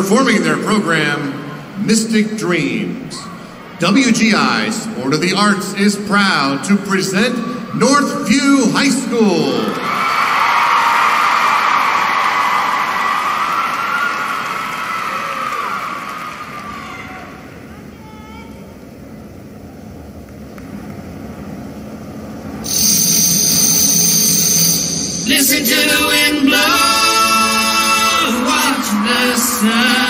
performing their program, Mystic Dreams. WGI Sport of the Arts is proud to present Northview High School. Listen to the wind. Christmas.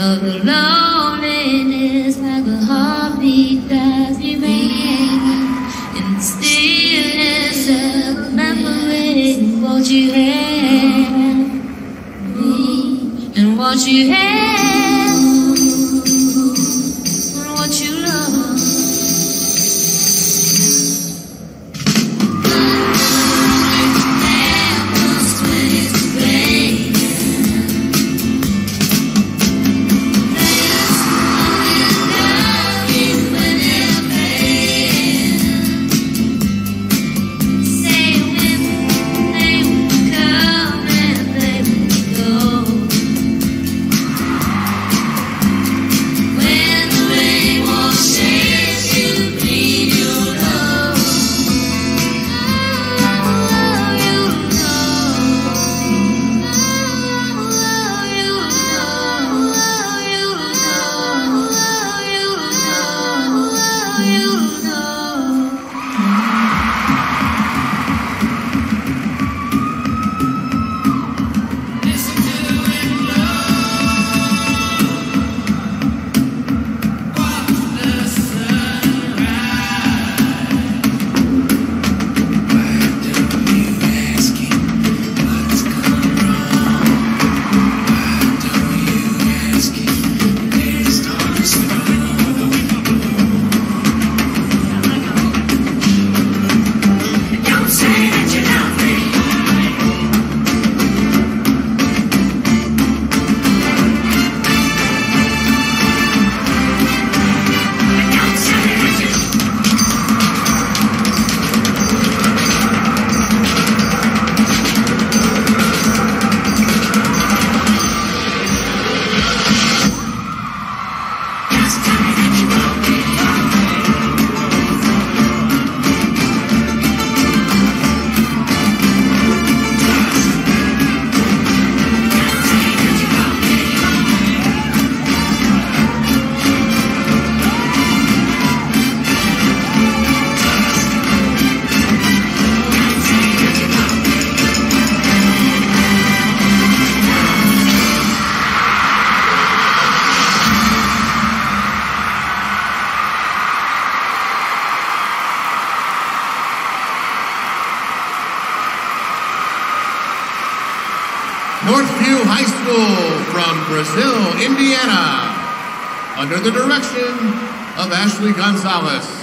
of loneliness like a heartbeat. In the stillness what you had, and what you had. Northview High School from Brazil, Indiana, under the direction of Ashley Gonzalez.